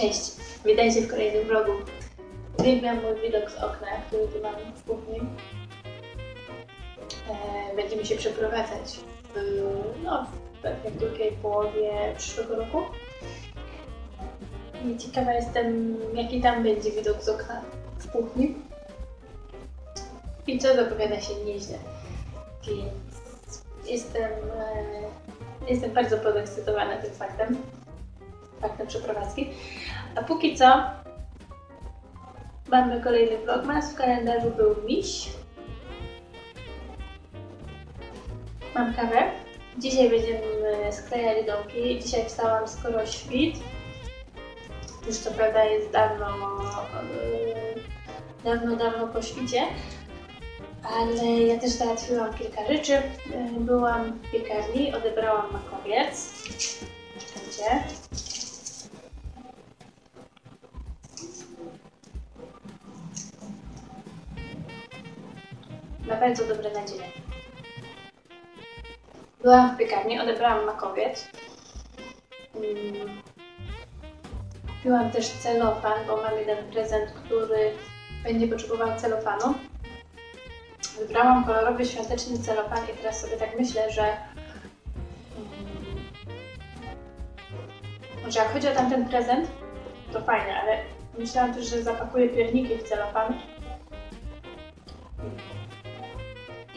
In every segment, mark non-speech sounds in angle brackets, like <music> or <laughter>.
Cześć, witajcie w kolejnym vlogu. Uwielbiam mój widok z okna, który tu mam w kuchni. E, będziemy się przeprowadzać w, no, pewnie w drugiej połowie przyszłego roku. I ciekawa jestem, jaki tam będzie widok z okna w kuchni. I co zapowiada się nieźle. Więc jestem, e, jestem bardzo podekscytowana tym faktem faktem przeprowadzki. A póki co mamy kolejny vlogmas. W kalendarzu był miś. Mam kawę. Dzisiaj będziemy sklejali domki. Dzisiaj wstałam skoro świt. Już co prawda jest dawno, yy, dawno, dawno po świcie. Ale ja też załatwiłam kilka rzeczy. Yy, Byłam w piekarni, odebrałam makowiec. Czekajcie. Ma bardzo dobre nadzieje. Byłam w piekarni, odebrałam makowiec. Mm. Kupiłam też celofan, bo mam jeden prezent, który będzie potrzebował celofanu. Wybrałam kolorowy świąteczny celofan i teraz sobie tak myślę, że mm, że jak chodzi o tamten prezent, to fajnie, ale myślałam też, że zapakuję pierniki w celofan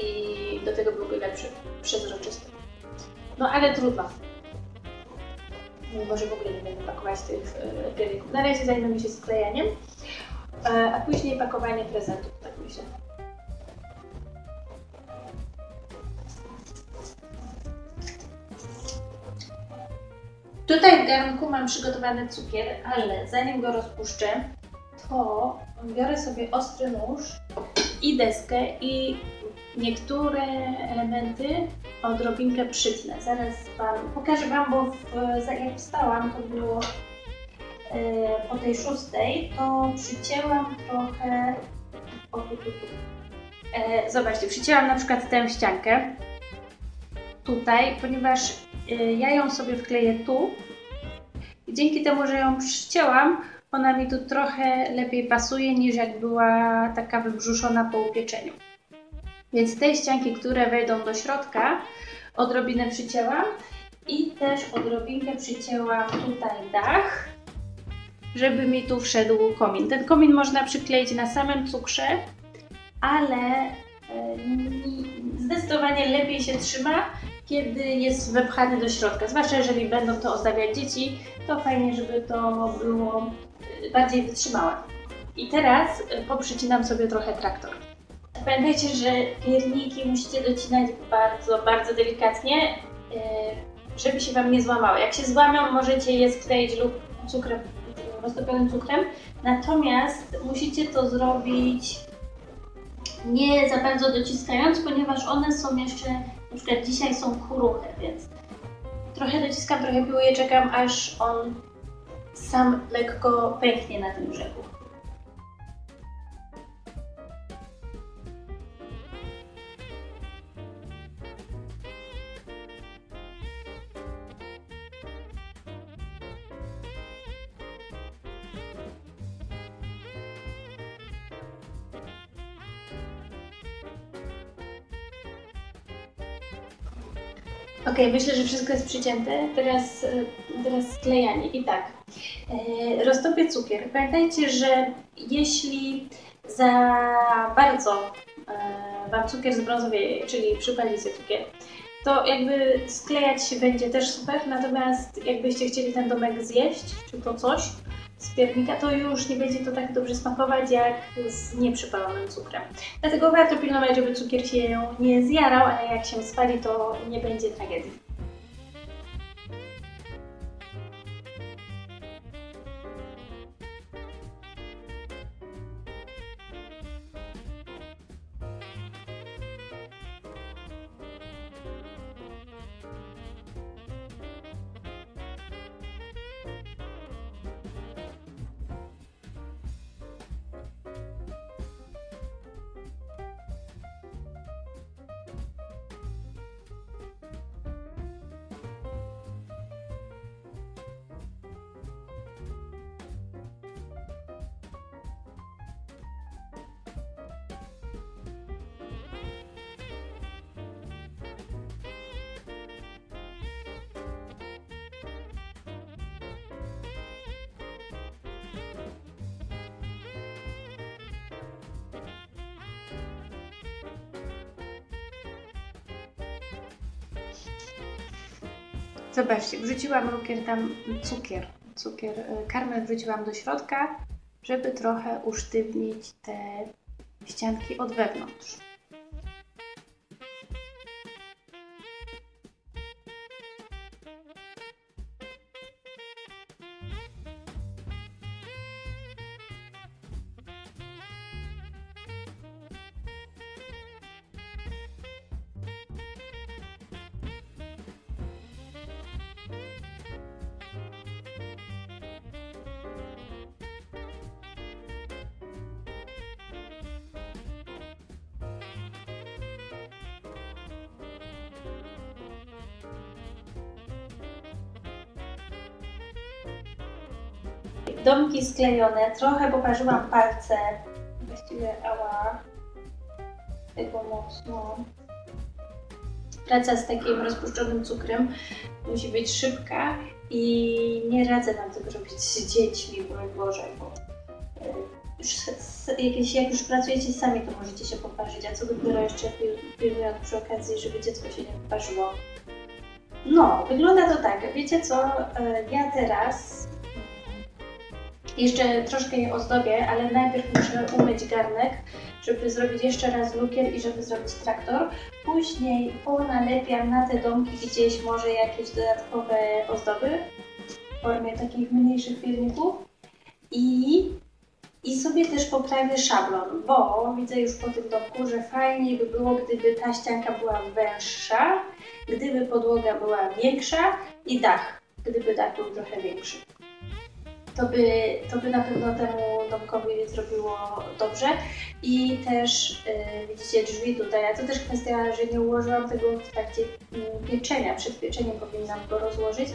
i do tego byłby lepszy, przezroczysty. No ale trudno. Może w ogóle nie będę pakować tych e, pierników. Na razie zajmiemy się sklejaniem, e, a później pakowanie prezentów, tak myślę. Tutaj w garnku mam przygotowany cukier, ale zanim go rozpuszczę, to biorę sobie ostry nóż i deskę i niektóre elementy odrobinkę przytnę. Zaraz Wam pokażę Wam, bo w, jak wstałam, to było e, po tej szóstej, to przycięłam trochę. O, tu, tu, tu. E, zobaczcie, przycięłam na przykład tę ściankę tutaj, ponieważ e, ja ją sobie wkleję tu i dzięki temu, że ją przycięłam, ona mi tu trochę lepiej pasuje niż jak była taka wybrzuszona po upieczeniu. Więc te ścianki, które wejdą do środka, odrobinę przycięłam i też odrobinkę przycięłam tutaj dach, żeby mi tu wszedł komin. Ten komin można przykleić na samym cukrze, ale e, ni- zdecydowanie lepiej się trzyma, kiedy jest wepchany do środka. Zwłaszcza jeżeli będą to ozdabiać dzieci, to fajnie, żeby to było e, bardziej wytrzymałe. I teraz e, poprzycinam sobie trochę traktor. Pamiętajcie, że pierniki musicie docinać bardzo, bardzo delikatnie, yy, żeby się Wam nie złamały. Jak się złamią, możecie je skleić lub cukrem, roztopionym cukrem, natomiast musicie to zrobić nie za bardzo dociskając, ponieważ one są jeszcze, na przykład dzisiaj są kruche, więc trochę dociskam, trochę piłuję, czekam aż on sam lekko pęknie na tym brzegu. Ok, myślę, że wszystko jest przycięte. Teraz, e, teraz sklejanie. I tak, e, roztopię cukier. Pamiętajcie, że jeśli za bardzo e, Wam cukier zbrązowieje, czyli przypalicie cukier, to jakby sklejać się będzie też super, natomiast jakbyście chcieli ten domek zjeść, czy to coś z piernika, to już nie będzie to tak dobrze smakować jak z nieprzypalonym cukrem. Dlatego warto pilnować, żeby cukier się nie zjarał, a jak się spali, to nie będzie tragedii. Zobaczcie, wrzuciłam rukier tam cukier. Cukier, y, karmel wrzuciłam do środka, żeby trochę usztywnić te ścianki od wewnątrz. Domki sklejone, trochę poparzyłam palce, właściwie ała, tego mocno. Praca z takim rozpuszczonym cukrem musi być szybka i nie radzę Wam tego robić z dziećmi, broń Boże, bo e, już, jakieś, jak już pracujecie sami, to możecie się poparzyć, a co dopiero jeszcze pilnując przy okazji, żeby dziecko się nie poparzyło. No, wygląda to tak. Wiecie co? E, ja teraz jeszcze troszkę je ozdobię, ale najpierw muszę umyć garnek, żeby zrobić jeszcze raz lukier i żeby zrobić traktor. Później ponalepiam na te domki gdzieś może jakieś dodatkowe ozdoby w formie takich mniejszych filmików i, i sobie też poprawię szablon, bo widzę już po tym domku, że fajnie by było, gdyby ta ścianka była węższa, gdyby podłoga była większa i dach, gdyby dach był trochę większy to by, to by na pewno temu domkowi zrobiło dobrze. I też yy, widzicie drzwi tutaj, a to też kwestia, że nie ułożyłam tego w trakcie yy, pieczenia. Przed pieczeniem powinnam go rozłożyć.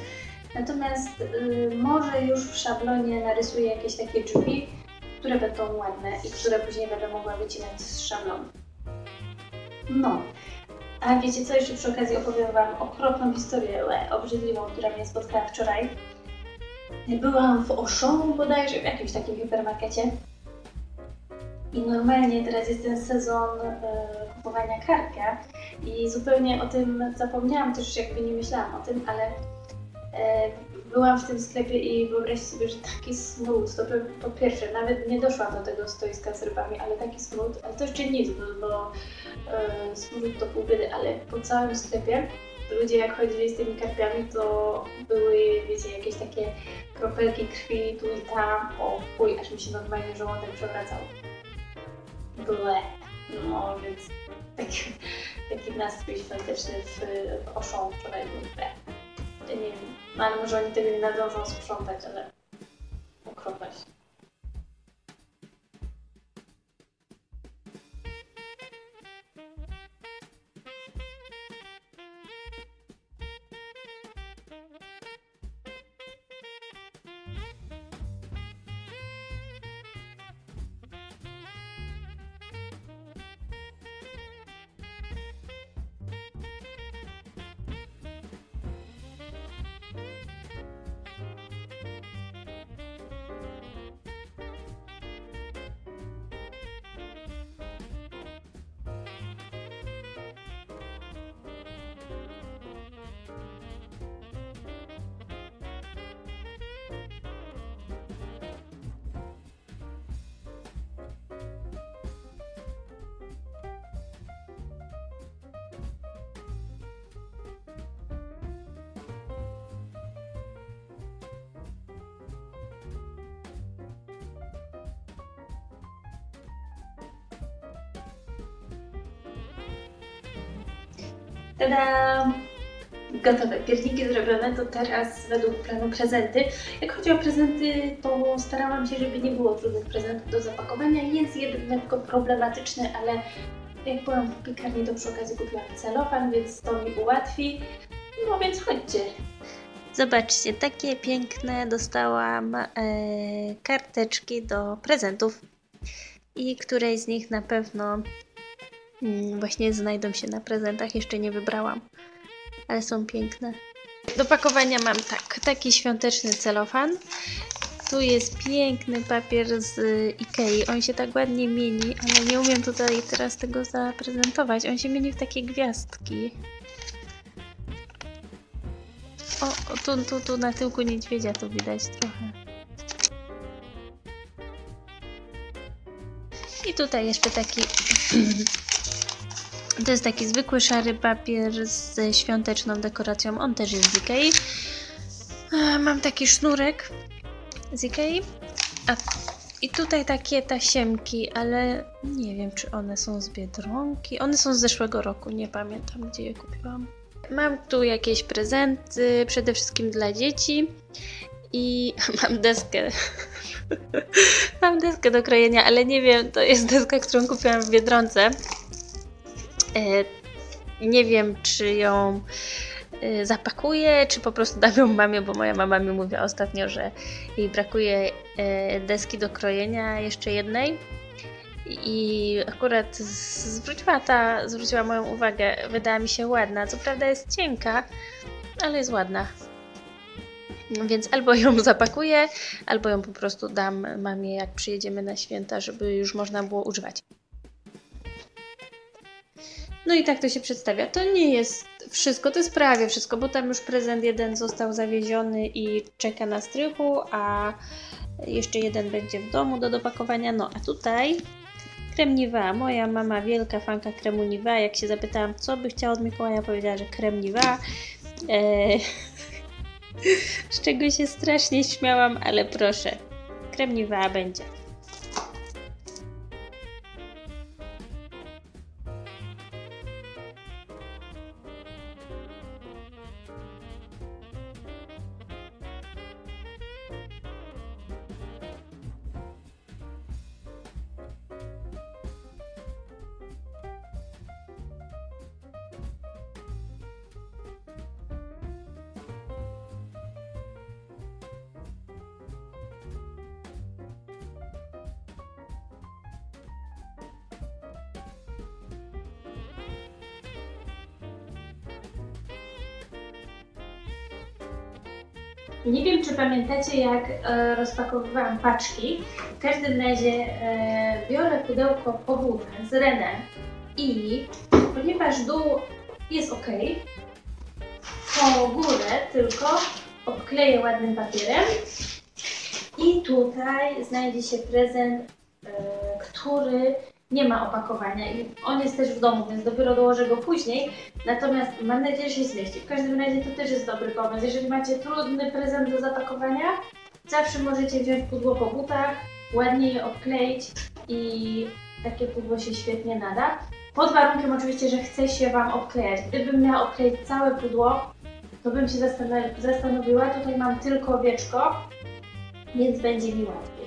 Natomiast yy, może już w szablonie narysuję jakieś takie drzwi, które będą ładne i które później będę mogła wycinać z szablonu. No. A wiecie co, jeszcze przy okazji opowiem Wam okropną historię, obrzydliwą, która mnie spotkała wczoraj. Byłam w Auchan bodajże, w jakimś takim hipermarkecie. I normalnie teraz jest ten sezon e, kupowania karpia i zupełnie o tym zapomniałam, też jakby nie myślałam o tym, ale e, byłam w tym sklepie i wyobraźcie sobie, że taki smród, to po pierwsze, nawet nie doszłam do tego stoiska z rybami, ale taki smród, ale to jeszcze nic, bo, bo e, to pół biedy, ale po całym sklepie ludzie jak chodzili z tymi karpiami, to były, wiecie, jakieś takie kropelki krwi tu i tam. O fuj, aż mi się normalnie żołądek przewracał. Ble. No, więc taki, taki nastrój świąteczny w, w Oszą wczoraj był ble. Nie wiem, ale może oni tego nie nadążą sprzątać, ale okropność. Tada! Gotowe. Pierniki zrobione, to teraz według planu prezenty. Jak chodzi o prezenty, to starałam się, żeby nie było trudnych prezentów do zapakowania. Jest jeden lekko problematyczny, ale jak byłam w piekarni, to przy okazji kupiłam celofan, więc to mi ułatwi. No więc chodźcie. Zobaczcie, takie piękne dostałam e, karteczki do prezentów i której z nich na pewno właśnie znajdą się na prezentach, jeszcze nie wybrałam, ale są piękne. Do pakowania mam tak, taki świąteczny celofan. Tu jest piękny papier z Ikei. On się tak ładnie mieni, ale nie umiem tutaj teraz tego zaprezentować. On się mieni w takie gwiazdki. o, o tu, tu, tu na tyłku niedźwiedzia to widać trochę. I tutaj jeszcze taki <clears throat> To jest taki zwykły szary papier ze świąteczną dekoracją. On też jest z Ikei. Mam taki sznurek z Ikei. A, I tutaj takie tasiemki, ale nie wiem, czy one są z Biedronki. One są z zeszłego roku, nie pamiętam, gdzie je kupiłam. Mam tu jakieś prezenty, przede wszystkim dla dzieci. I <laughs> mam deskę. <laughs> mam deskę do krojenia, ale nie wiem, to jest deska, którą kupiłam w Biedronce. E, nie wiem, czy ją e, zapakuję, czy po prostu dam ją mamie, bo moja mama mi mówiła ostatnio, że jej brakuje e, deski do krojenia, jeszcze jednej. I akurat zwróciła ta, zwróciła moją uwagę, wydała mi się ładna. Co prawda jest cienka, ale jest ładna. Więc albo ją <laughs> zapakuję, albo ją po prostu dam mamie, jak przyjedziemy na święta, żeby już można było używać. No i tak to się przedstawia. To nie jest wszystko, to jest prawie wszystko, bo tam już prezent jeden został zawieziony i czeka na strychu, a jeszcze jeden będzie w domu do dopakowania. No a tutaj krem Niva. Moja mama wielka fanka kremu Niva. Jak się zapytałam, co by chciała od Mikołaja, powiedziała, że krem Niva. Eee, <laughs> z czego się strasznie śmiałam, ale proszę, krem Niva będzie. Nie wiem, czy pamiętacie, jak e, rozpakowywałam paczki. W każdym razie e, biorę pudełko powódne z Renem i ponieważ dół jest ok, to górę tylko obkleję ładnym papierem i tutaj znajdzie się prezent, e, który nie ma opakowania i on jest też w domu, więc dopiero dołożę go później. Natomiast mam nadzieję, że się zmieści. W każdym razie to też jest dobry pomysł. Jeżeli macie trudny prezent do zapakowania, zawsze możecie wziąć pudło po butach, ładnie je obkleić i takie pudło się świetnie nada. Pod warunkiem oczywiście, że chce się Wam obklejać. Gdybym miała obkleić całe pudło, to bym się zastanowiła. Tutaj mam tylko wieczko, więc będzie mi łatwiej.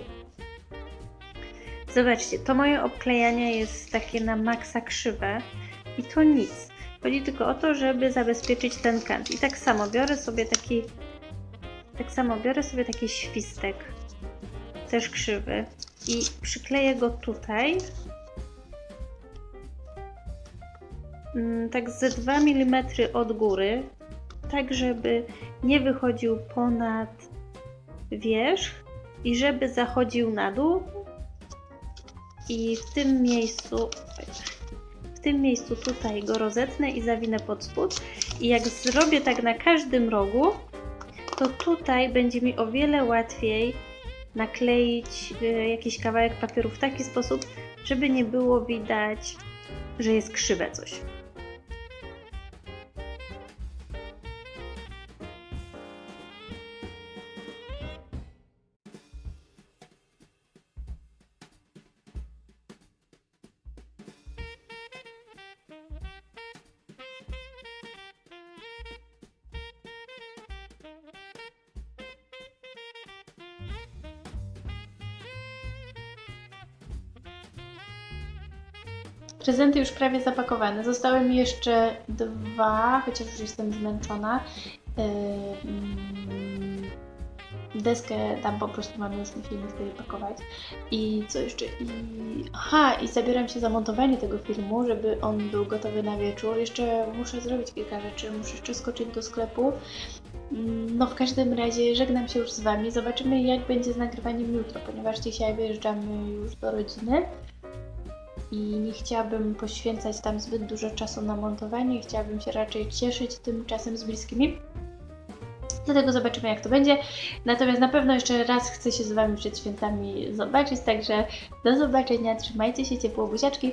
Zobaczcie, to moje obklejanie jest takie na maksa krzywe i to nic. Chodzi tylko o to, żeby zabezpieczyć ten kant. I tak samo biorę sobie taki tak samo biorę sobie taki świstek też krzywy i przykleję go tutaj mm, tak ze 2 mm od góry tak żeby nie wychodził ponad wierzch i żeby zachodził na dół i w tym miejscu w tym miejscu tutaj go rozetnę i zawinę pod spód i jak zrobię tak na każdym rogu to tutaj będzie mi o wiele łatwiej nakleić y, jakiś kawałek papieru w taki sposób, żeby nie było widać, że jest krzywe coś. Prezenty już prawie zapakowane. Zostały mi jeszcze dwa, chociaż już jestem zmęczona. Deskę tam po prostu mam już na filmie sobie pakować. I co jeszcze? I... Aha, i zabieram się za montowanie tego filmu, żeby on był gotowy na wieczór. Jeszcze muszę zrobić kilka rzeczy, muszę jeszcze skoczyć do sklepu. No w każdym razie żegnam się już z Wami. Zobaczymy jak będzie z nagrywaniem jutro, ponieważ dzisiaj wyjeżdżamy już do rodziny i nie chciałabym poświęcać tam zbyt dużo czasu na montowanie, chciałabym się raczej cieszyć tym czasem z bliskimi. Dlatego zobaczymy jak to będzie. Natomiast na pewno jeszcze raz chcę się z Wami przed świętami zobaczyć, także do zobaczenia, trzymajcie się ciepło, buziaczki!